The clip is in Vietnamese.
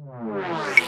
Wow.